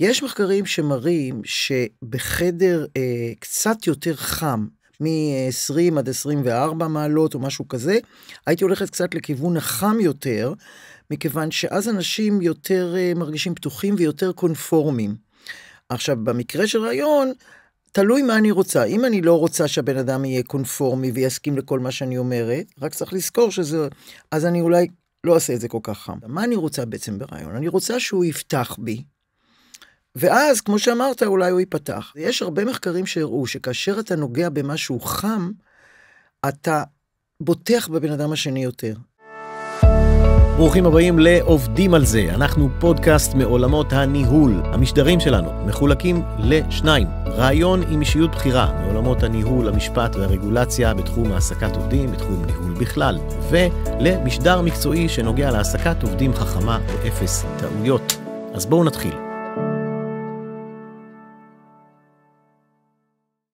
יש מחקרים שמראים שבחדר אה, קצת יותר חם, מ-20 עד 24 מעלות או משהו כזה, הייתי הולכת קצת לכיוון החם יותר, מכיוון שאז אנשים יותר אה, מרגישים פתוחים ויותר קונפורמים. עכשיו, במקרה של רעיון, תלוי מה אני רוצה. אם אני לא רוצה שהבן אדם יהיה קונפורמי ויסכים לכל מה שאני אומרת, רק צריך לזכור שזה... אז אני אולי לא אעשה את זה כל כך חם. מה אני רוצה בעצם ברעיון? אני רוצה שהוא יפתח בי, ואז, כמו שאמרת, אולי הוא ייפתח. יש הרבה מחקרים שהראו שכאשר אתה נוגע במשהו חם, אתה בוטח בבן אדם השני יותר. ברוכים הבאים לעובדים על זה. אנחנו פודקאסט מעולמות הניהול. המשדרים שלנו מחולקים לשניים. רעיון עם אישיות בכירה מעולמות הניהול, המשפט והרגולציה בתחום העסקת עובדים, בתחום ניהול בכלל, ולמשדר מקצועי שנוגע להעסקת עובדים חכמה ואפס טעויות. אז בואו נתחיל.